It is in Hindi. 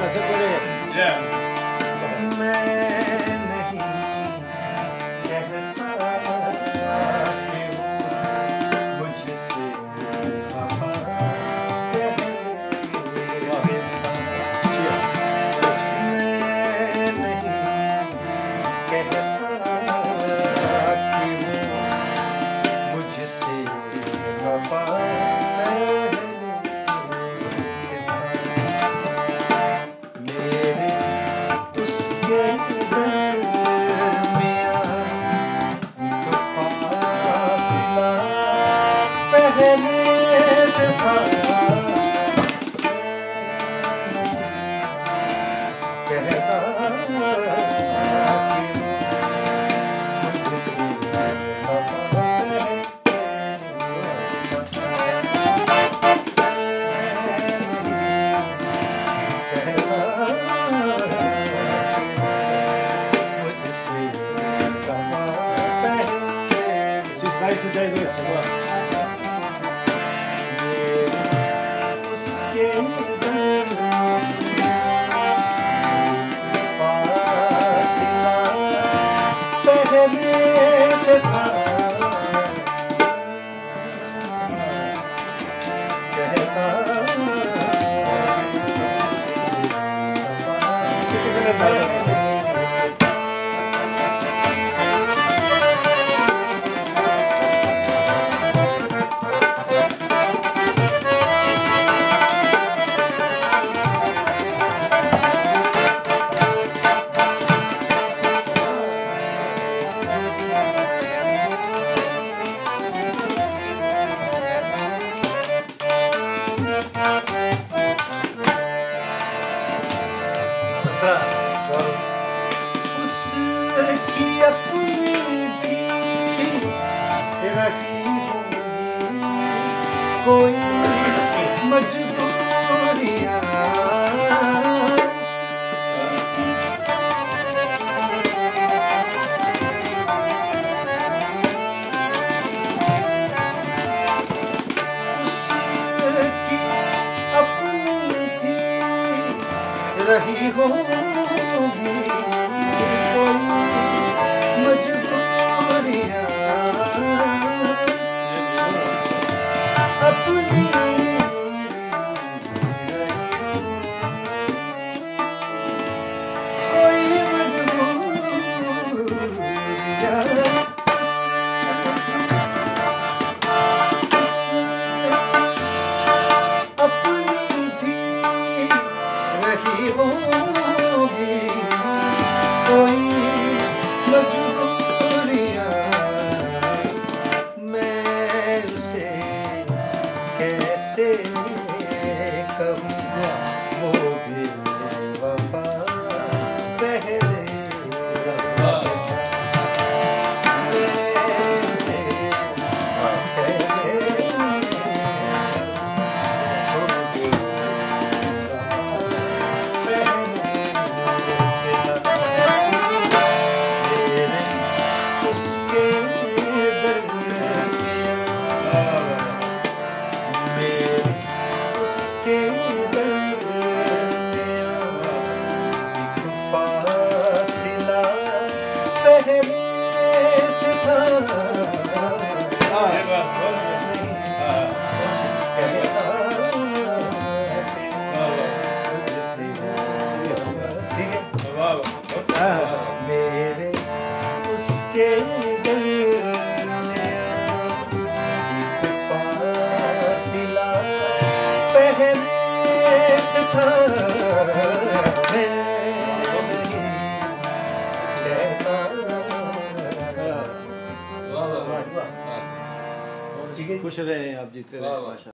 Yeah. বেঁচে থাক की अपनी भी रही कोई मजबूरियाँ रही होगी। खुश रहे आप जीते रहे